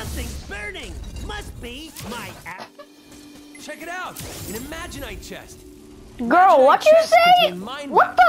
Something's burning. Must be my app. Check it out, an Imaginite chest. Girl, what you say? What the?